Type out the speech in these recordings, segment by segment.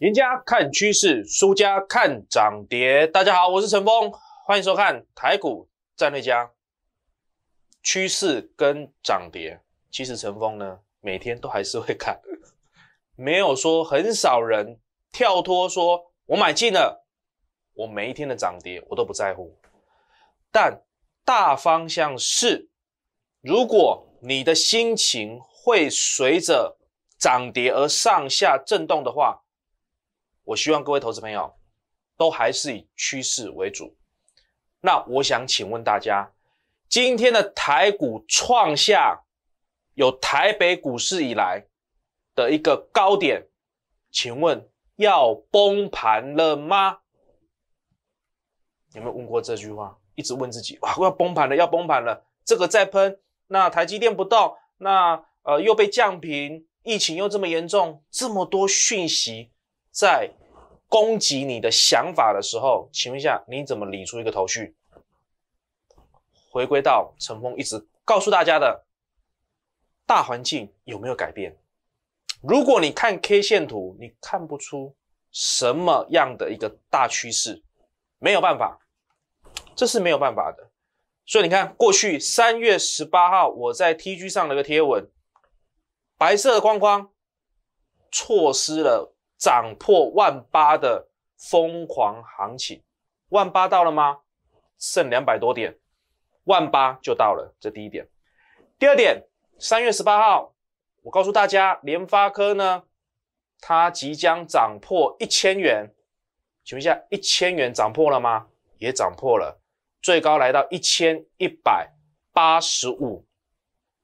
赢家看趋势，输家看涨跌。大家好，我是陈峰，欢迎收看台股战略家。趋势跟涨跌，其实陈峰呢每天都还是会看，没有说很少人跳脱说，我买进了，我每一天的涨跌我都不在乎。但大方向是，如果你的心情会随着涨跌而上下震动的话，我希望各位投资朋友都还是以趋势为主。那我想请问大家，今天的台股创下有台北股市以来的一个高点，请问要崩盘了吗？有没有问过这句话？一直问自己，哇，要崩盘了，要崩盘了，这个再喷，那台积电不动，那呃又被降频，疫情又这么严重，这么多讯息。在攻击你的想法的时候，请问一下，你怎么理出一个头绪？回归到陈峰一直告诉大家的，大环境有没有改变？如果你看 K 线图，你看不出什么样的一个大趋势，没有办法，这是没有办法的。所以你看，过去三月十八号我在 TG 上的一个贴文，白色的框框，错失了。涨破万八的疯狂行情，万八到了吗？剩两百多点，万八就到了。这第一点。第二点，三月十八号，我告诉大家，联发科呢，它即将涨破一千元。请问一下，一千元涨破了吗？也涨破了，最高来到一千一百八十五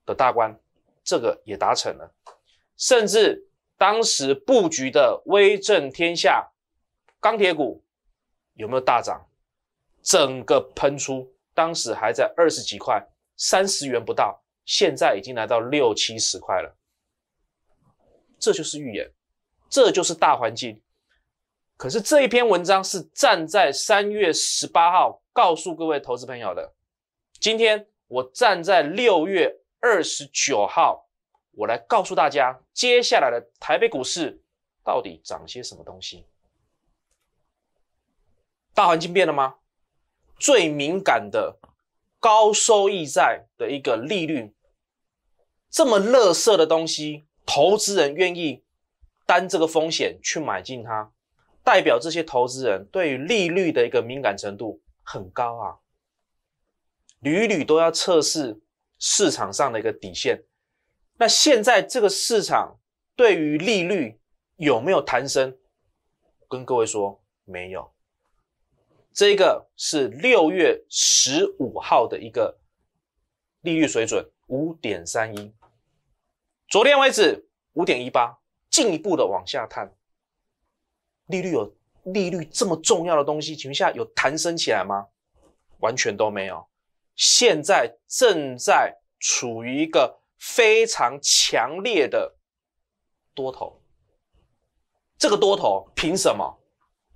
的大关，这个也达成了，甚至。当时布局的威震天下钢铁股有没有大涨？整个喷出，当时还在二十几块，三十元不到，现在已经来到六七十块了。这就是预言，这就是大环境。可是这一篇文章是站在三月十八号告诉各位投资朋友的，今天我站在六月二十九号。我来告诉大家，接下来的台北股市到底涨些什么东西？大环境变了吗？最敏感的高收益债的一个利率，这么乐色的东西，投资人愿意担这个风险去买进它，代表这些投资人对于利率的一个敏感程度很高啊，屡屡都要测试市场上的一个底线。那现在这个市场对于利率有没有弹升？跟各位说没有。这个是六月十五号的一个利率水准五点三一，昨天为止五点一八，进一步的往下探。利率有利率这么重要的东西，请问下有弹升起来吗？完全都没有。现在正在处于一个。非常强烈的多头，这个多头凭什么？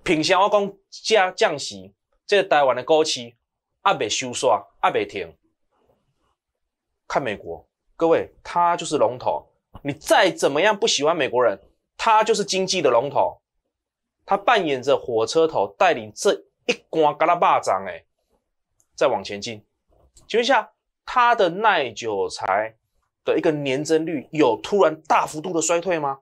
凭什么讲加降息？这个台湾的高企阿北收刷，阿北停。看美国，各位，他就是龙头。你再怎么样不喜欢美国人，他就是经济的龙头。他扮演着火车头，带领这一关嘎拉巴掌，哎，再往前进。请问一下，他的耐久才？的一个年增率有突然大幅度的衰退吗？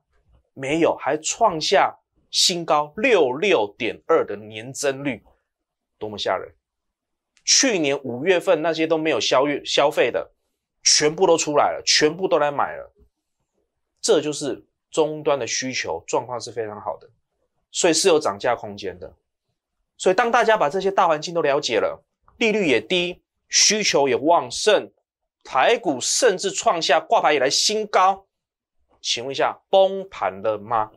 没有，还创下新高六六点二的年增率，多么吓人！去年五月份那些都没有消月消费的，全部都出来了，全部都来买了，这就是终端的需求状况是非常好的，所以是有涨价空间的。所以当大家把这些大环境都了解了，利率也低，需求也旺盛。台股甚至创下挂牌以来新高，请问一下，崩盘了吗？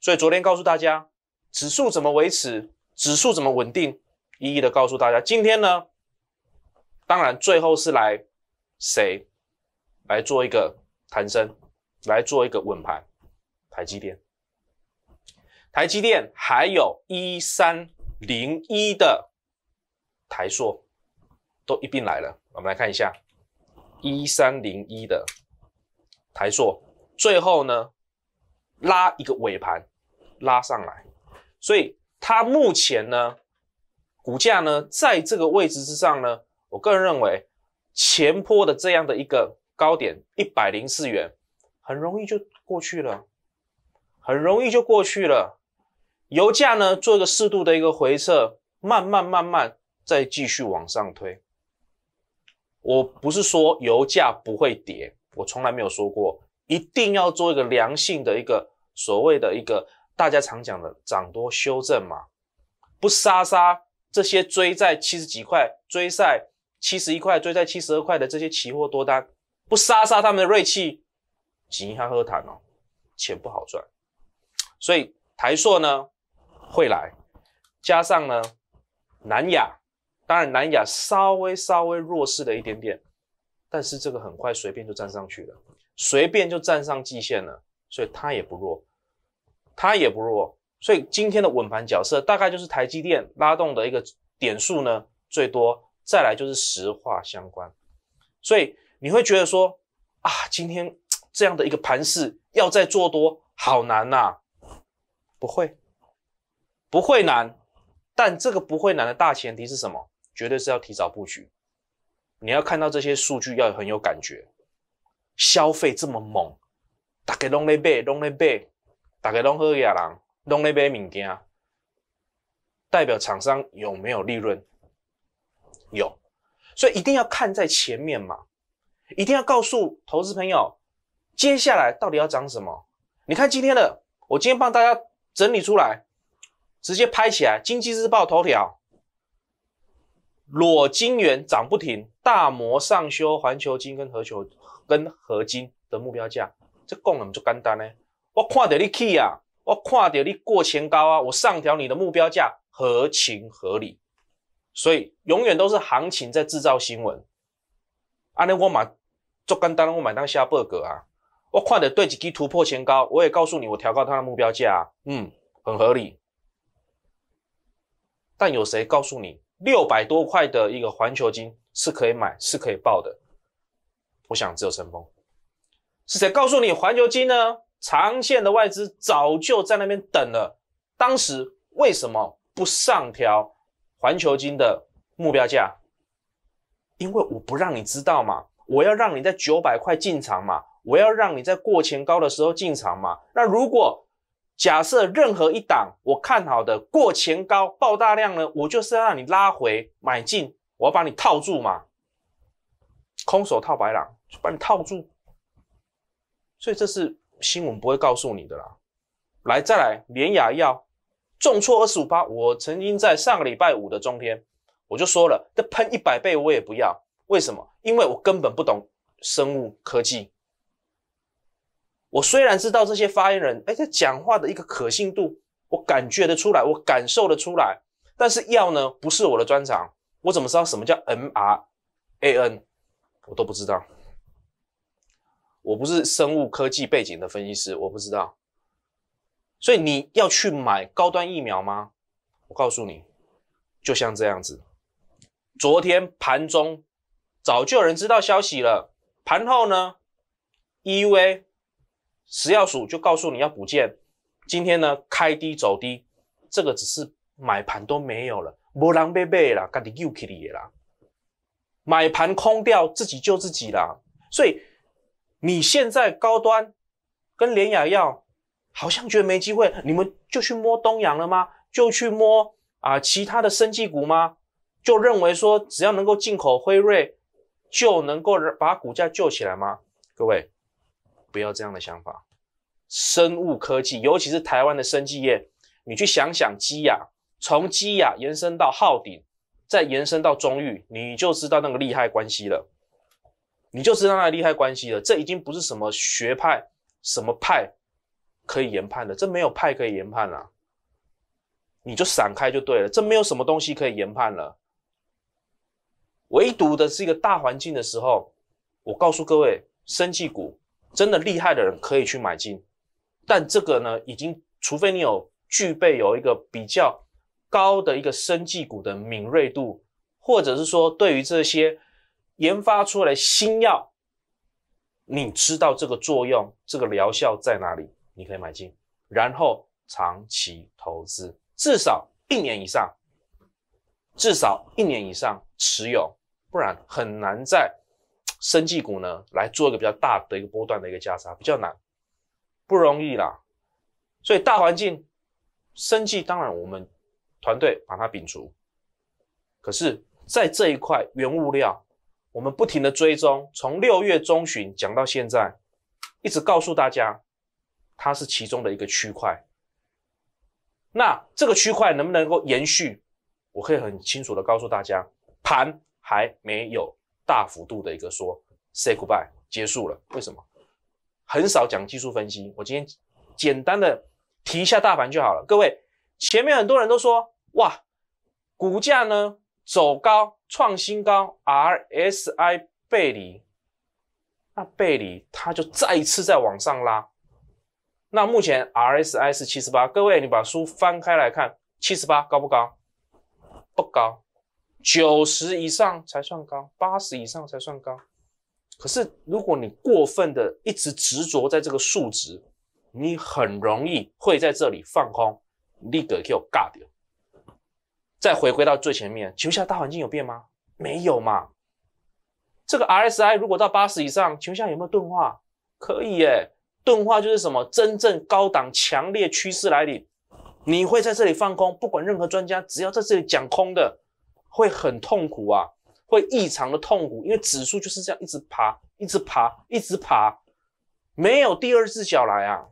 所以昨天告诉大家，指数怎么维持，指数怎么稳定，一一的告诉大家。今天呢，当然最后是来谁来做一个弹升，来做一个稳盘，台积电，台积电还有一三零一的台硕都一并来了，我们来看一下。一三零一的台硕，最后呢拉一个尾盘，拉上来，所以它目前呢，股价呢在这个位置之上呢，我个人认为前坡的这样的一个高点一百零四元，很容易就过去了，很容易就过去了。油价呢做一个适度的一个回撤，慢慢慢慢再继续往上推。我不是说油价不会跌，我从来没有说过，一定要做一个良性的一个所谓的一个大家常讲的涨多修正嘛，不杀杀这些追在七十几块、追在七十一块、追在七十二块的这些期货多单，不杀杀他们的锐气，紧一下喝谈哦，钱不好赚。所以台硕呢会来，加上呢南亚。当然，南亚稍微稍微弱势了一点点，但是这个很快随便就站上去了，随便就站上季线了，所以它也不弱，它也不弱。所以今天的稳盘角色大概就是台积电拉动的一个点数呢最多，再来就是石化相关。所以你会觉得说啊，今天这样的一个盘势要再做多好难呐？不会，不会难，但这个不会难的大前提是什么？绝对是要提早布局，你要看到这些数据要很有感觉，消费这么猛，大家拢在买，拢在买，大家拢喝亚郎，拢在买物件，代表厂商有没有利润？有，所以一定要看在前面嘛，一定要告诉投资朋友，接下来到底要涨什么？你看今天的，我今天帮大家整理出来，直接拍起来，《经济日报》头条。裸金元涨不停，大摩上修环球金跟合球跟合金的目标价，这讲了就简单呢。我看到你 key 啊，我看到你过前高啊，我上调你的目标价合情合理，所以永远都是行情在制造新闻。安尼我买做简单，我买当下 bug 啊。我看到对几基突破前高，我也告诉你我调高它的目标价啊，嗯，很合理。但有谁告诉你？六百多块的一个环球金是可以买，是可以报的。我想只有陈峰。是谁告诉你环球金呢？长线的外资早就在那边等了。当时为什么不上调环球金的目标价？因为我不让你知道嘛，我要让你在九百块进场嘛，我要让你在过前高的时候进场嘛。那如果假设任何一档我看好的过前高爆大量呢，我就是要让你拉回买进，我要把你套住嘛，空手套白狼就把你套住，所以这是新闻不会告诉你的啦。来，再来连雅药重挫二十五八，我曾经在上个礼拜五的中天我就说了，这喷一百倍我也不要，为什么？因为我根本不懂生物科技。我虽然知道这些发言人，哎，他讲话的一个可信度，我感觉得出来，我感受得出来。但是药呢，不是我的专长，我怎么知道什么叫 m r a n，我都不知道。我不是生物科技背景的分析师，我不知道。所以你要去买高端疫苗吗？我告诉你，就像这样子。昨天盘中早就有人知道消息了，盘后呢，EUA。食药署就告诉你要补件，今天呢开低走低，这个只是买盘都没有了，无人被买啦，赶紧又起你啦，买盘空掉，自己救自己啦。所以你现在高端跟联雅药好像觉得没机会，你们就去摸东阳了吗？就去摸啊其他的生技股吗？就认为说只要能够进口辉瑞，就能够把股价救起来吗？各位。不要这样的想法，生物科技，尤其是台湾的生技业，你去想想基亚，从基亚延伸到浩鼎，再延伸到中裕，你就知道那个利害关系了，你就知道那个利害关系了。这已经不是什么学派、什么派可以研判的，这没有派可以研判了，你就闪开就对了，这没有什么东西可以研判了。唯独的是一个大环境的时候，我告诉各位，生技股。真的厉害的人可以去买进，但这个呢，已经除非你有具备有一个比较高的一个生技股的敏锐度，或者是说对于这些研发出来新药，你知道这个作用、这个疗效在哪里，你可以买进，然后长期投资，至少一年以上，至少一年以上持有，不然很难在生技股呢来做一个比较大的一个波段的一个价差，比较难，不容易啦。所以大环境，生技当然我们团队把它摒除，可是，在这一块原物料，我们不停的追踪，从六月中旬讲到现在，一直告诉大家，它是其中的一个区块。那这个区块能不能够延续？我可以很清楚的告诉大家，盘还没有大幅度的一个说 say goodbye 结束了。为什么？很少讲技术分析，我今天简单的提一下大盘就好了。各位，前面很多人都说，哇，股价呢走高创新高，RSI 背离，那背离它就再一次在往上拉。那目前 RSI 是七十八，各位你把书翻开来看，七十八高不高？不高，九十以上才算高，八十以上才算高。可是如果你过分的一直执着在这个数值，你很容易会在这里放空，立刻给我尬掉。再回归到最前面，请问下大环境有变吗？没有嘛。这个 RSI 如果到八十以上，请问下有没有钝化？可以耶。钝化就是什么？真正高档强烈趋势来临，你会在这里放空。不管任何专家，只要在这里讲空的，会很痛苦啊，会异常的痛苦，因为指数就是这样一直爬，一直爬，一直爬，没有第二只脚来啊，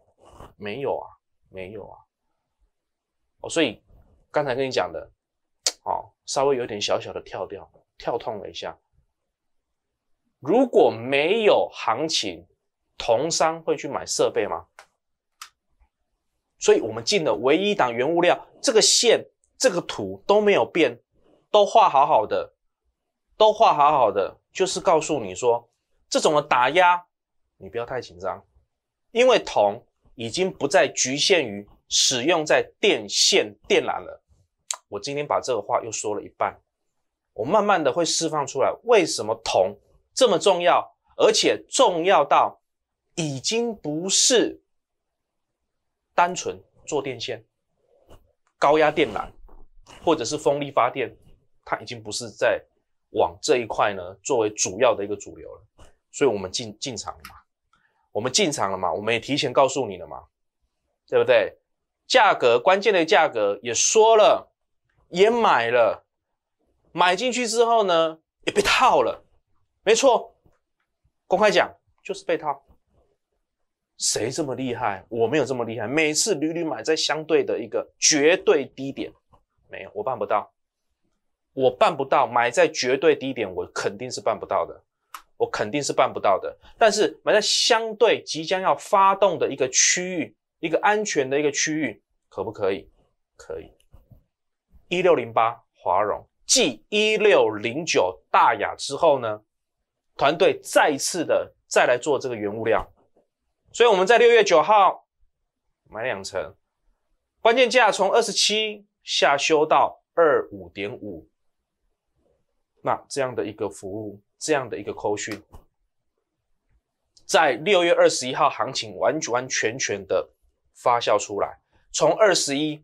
没有啊，没有啊。哦，所以刚才跟你讲的，哦，稍微有点小小的跳掉，跳痛了一下。如果没有行情，同商会去买设备吗？所以我们进的唯一档原物料，这个线、这个图都没有变，都画好好的，都画好好的，就是告诉你说，这种的打压，你不要太紧张，因为铜已经不再局限于使用在电线电缆了。我今天把这个话又说了一半，我慢慢的会释放出来，为什么铜这么重要，而且重要到。已经不是单纯做电线、高压电缆，或者是风力发电，它已经不是在往这一块呢作为主要的一个主流了。所以，我们进进场了嘛？我们进场了嘛？我们也提前告诉你了嘛？对不对？价格关键的价格也说了，也买了，买进去之后呢，也被套了。没错，公开讲就是被套。谁这么厉害？我没有这么厉害。每次屡屡买在相对的一个绝对低点，没有，我办不到，我办不到买在绝对低点，我肯定是办不到的，我肯定是办不到的。但是买在相对即将要发动的一个区域，一个安全的一个区域，可不可以？可以。一六零八华融继一六零九大雅之后呢，团队再一次的再来做这个原物料。所以我们在六月九号买两成，关键价从二十七下修到二五点五，那这样的一个服务，这样的一个扣讯，在六月二十一号行情完完全全的发酵出来，从二十一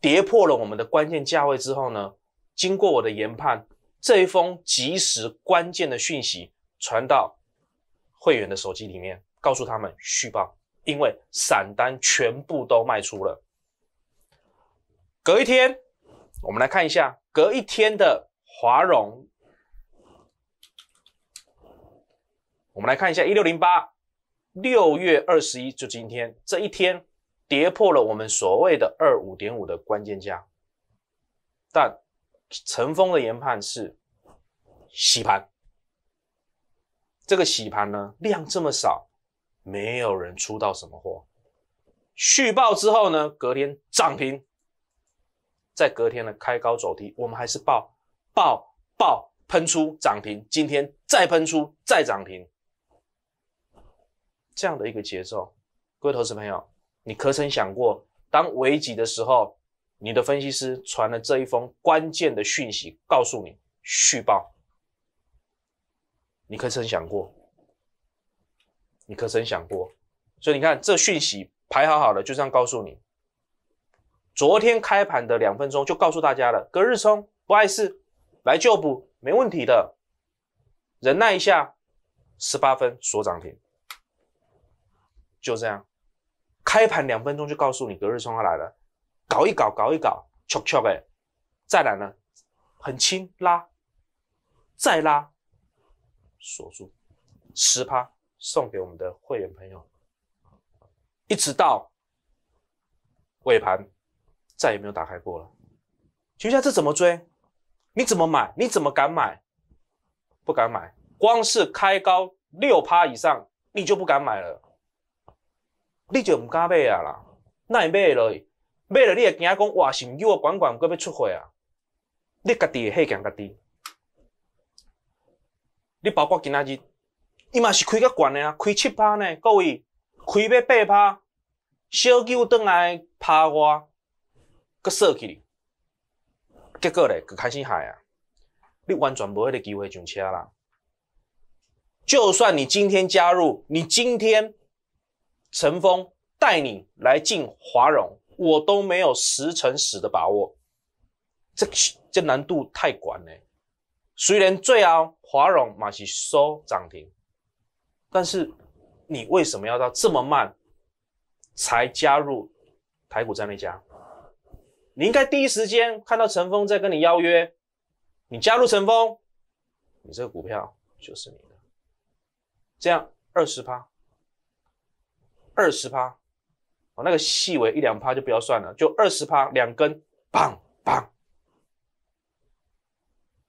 跌破了我们的关键价位之后呢，经过我的研判，这一封及时关键的讯息传到会员的手机里面。告诉他们续报，因为散单全部都卖出了。隔一天，我们来看一下隔一天的华融。我们来看一下一六零八，六月二十一，就今天这一天跌破了我们所谓的二五点五的关键价，但陈峰的研判是洗盘。这个洗盘呢，量这么少。没有人出到什么货，续报之后呢，隔天涨停，在隔天的开高走低，我们还是报报报喷出涨停，今天再喷出再涨停，这样的一个节奏，各位投资朋友，你可曾想过，当危急的时候，你的分析师传了这一封关键的讯息，告诉你续报，你可曾想过？你可曾想过？所以你看，这讯息排好好的，就这样告诉你，昨天开盘的两分钟就告诉大家了，隔日冲不碍事，来就补没问题的，忍耐一下，十八分锁涨停，就这样，开盘两分钟就告诉你隔日冲要来了，搞一搞搞一搞，悄悄哎，再来呢，很轻拉，再拉，锁住，十趴送给我们的会员朋友，一直到尾盘。再也没有打开过了。请问下这怎么追？你怎么买？你怎么敢买？不敢买。光是开高六趴以上，你就不敢买了。你就唔敢买啊啦？那会买落去，买了你也惊讲哇，是唔叫我管管，搁要出货啊？你家己会惊家己。你包括今仔日，伊嘛是开较悬诶啊，开七趴呢，各位，开要八趴，小舅倒来拍我。个设计，结果咧，佮开始害啊！你完全无迄个机会上车啦。就算你今天加入，你今天陈峰带你来进华融，我都没有十成十的把握。这这难度太广了。虽然最后华融马是收涨停，但是你为什么要到这么慢才加入台股战略家？你应该第一时间看到陈峰在跟你邀约，你加入陈峰，你这个股票就是你的。这样二十趴，二十趴，哦，那个细微一两趴就不要算了，就二十趴两根，棒棒。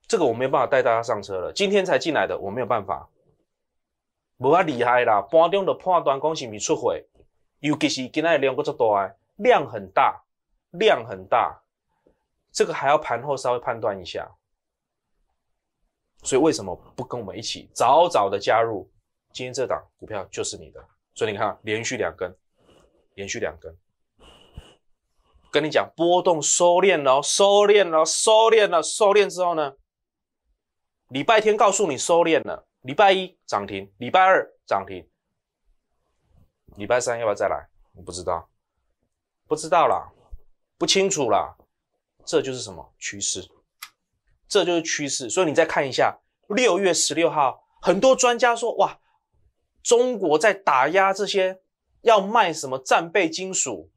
这个我没有办法带大家上车了，今天才进来的我没有办法，无法厉害啦，盘中的判断讲是咪出货，尤其是今日量个足大，量很大。量很大，这个还要盘后稍微判断一下。所以为什么不跟我们一起早早的加入？今天这档股票就是你的。所以你看，连续两根，连续两根。跟你讲，波动收敛了，收敛了，收敛了，收敛之后呢？礼拜天告诉你收敛了，礼拜一涨停，礼拜二涨停，礼拜三要不要再来？我不知道，不知道啦。不清楚啦，这就是什么趋势？这就是趋势。所以你再看一下，六月十六号，很多专家说，哇，中国在打压这些要卖什么战备金属，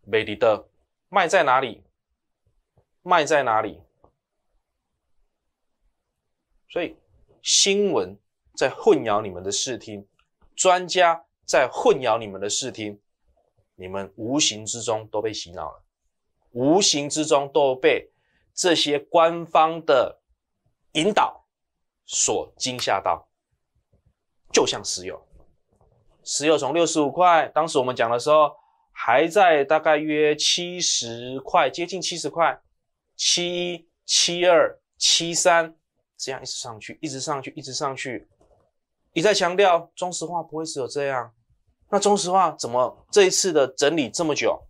美的的卖在哪里？卖在哪里？所以新闻在混淆你们的视听，专家在混淆你们的视听。你们无形之中都被洗脑了，无形之中都被这些官方的引导所惊吓到。就像石油，石油从六十五块，当时我们讲的时候还在大概约七十块，接近七十块，七一、七二、七三，这样一直上去，一直上去，一直上去。一再强调，中石化不会只有这样。那中石化怎么这一次的整理这么久？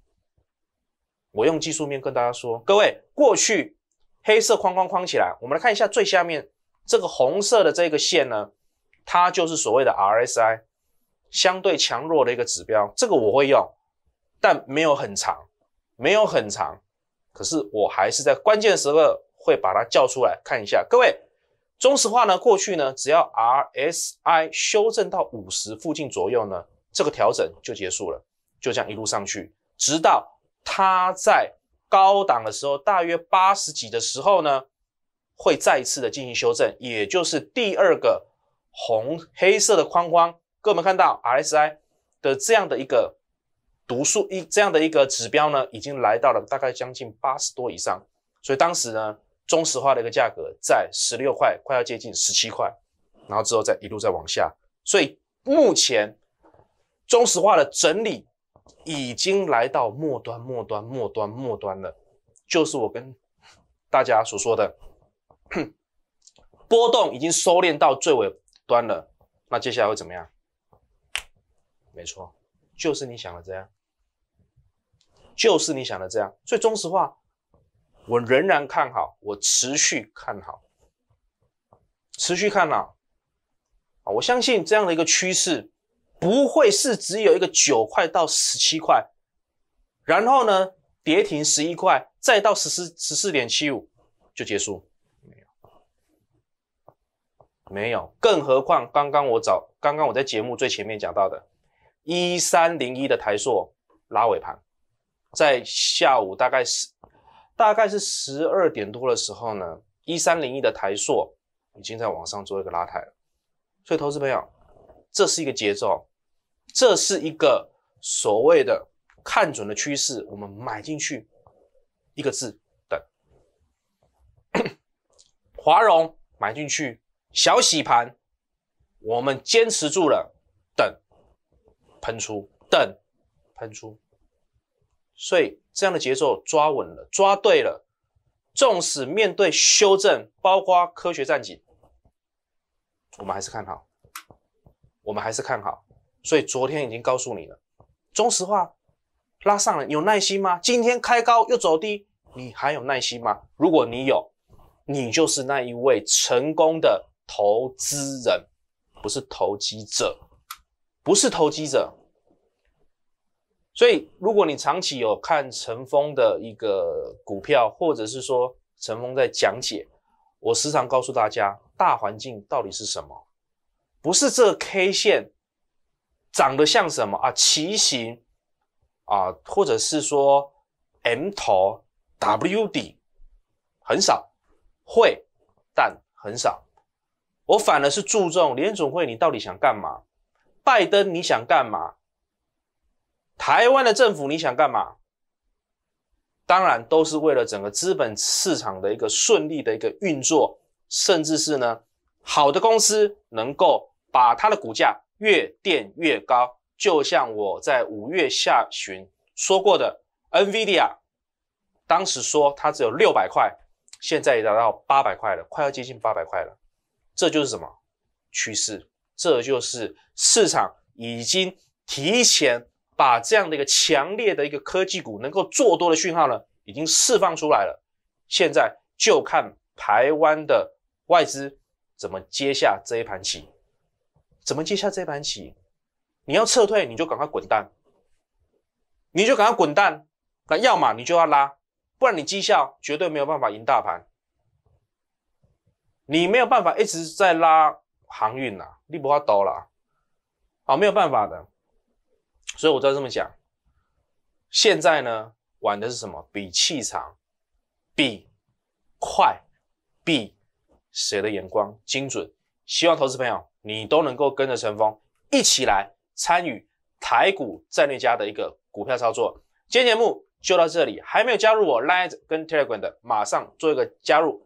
我用技术面跟大家说，各位，过去黑色框框框起来，我们来看一下最下面这个红色的这个线呢，它就是所谓的 RSI 相对强弱的一个指标。这个我会用，但没有很长，没有很长。可是我还是在关键时刻会把它叫出来看一下。各位，中石化呢，过去呢，只要 RSI 修正到五十附近左右呢。这个调整就结束了，就这样一路上去，直到它在高档的时候，大约八十几的时候呢，会再一次的进行修正，也就是第二个红黑色的框框，各位们看到 RSI 的这样的一个读数一这样的一个指标呢，已经来到了大概将近八十多以上，所以当时呢，中石化的一个价格在十六块，快要接近十七块，然后之后再一路再往下，所以目前。中石化的整理已经来到末端、末端、末端、末端了，就是我跟大家所说的，波动已经收敛到最尾端了。那接下来会怎么样？没错，就是你想的这样，就是你想的这样。所以中石化，我仍然看好，我持续看好，持续看好啊！我相信这样的一个趋势。不会是只有一个九块到十七块，然后呢，跌停十一块，再到十四十四点七五就结束？没有，更何况刚刚我找，刚刚我在节目最前面讲到的，一三零一的台硕拉尾盘，在下午大概是大概是十二点多的时候呢，一三零一的台硕已经在往上做一个拉抬了。所以，投资朋友，这是一个节奏，这是一个所谓的看准的趋势，我们买进去，一个字等。华融买进去，小洗盘，我们坚持住了，等喷出，等喷出。所以这样的节奏抓稳了，抓对了，纵使面对修正，包括科学战警，我们还是看好。我们还是看好，所以昨天已经告诉你了。中石化拉上了，有耐心吗？今天开高又走低，你还有耐心吗？如果你有，你就是那一位成功的投资人，不是投机者，不是投机者。所以，如果你长期有看陈峰的一个股票，或者是说陈峰在讲解，我时常告诉大家，大环境到底是什么？不是这 K 线长得像什么啊？旗形啊，或者是说 M 头 W 底很少会，但很少。我反而是注重联总会，你到底想干嘛？拜登你想干嘛？台湾的政府你想干嘛？当然都是为了整个资本市场的一个顺利的一个运作，甚至是呢好的公司能够。把它的股价越垫越高，就像我在五月下旬说过的，NVIDIA 当时说它只有六百块，现在也达到八百块了，快要接近八百块了。这就是什么趋势？这就是市场已经提前把这样的一个强烈的一个科技股能够做多的讯号呢，已经释放出来了。现在就看台湾的外资怎么接下这一盘棋。怎么接下这盘棋？你要撤退，你就赶快滚蛋，你就赶快滚蛋。那要么你就要拉，不然你绩效绝对没有办法赢大盘。你没有办法一直在拉航运呐，你不要抖了，好，没有办法的。所以我再这么讲，现在呢玩的是什么？比气场，比快，比谁的眼光精准。希望投资朋友。你都能够跟着陈峰一起来参与台股战略家的一个股票操作。今天节目就到这里，还没有加入我 Line 跟 Telegram 的，马上做一个加入。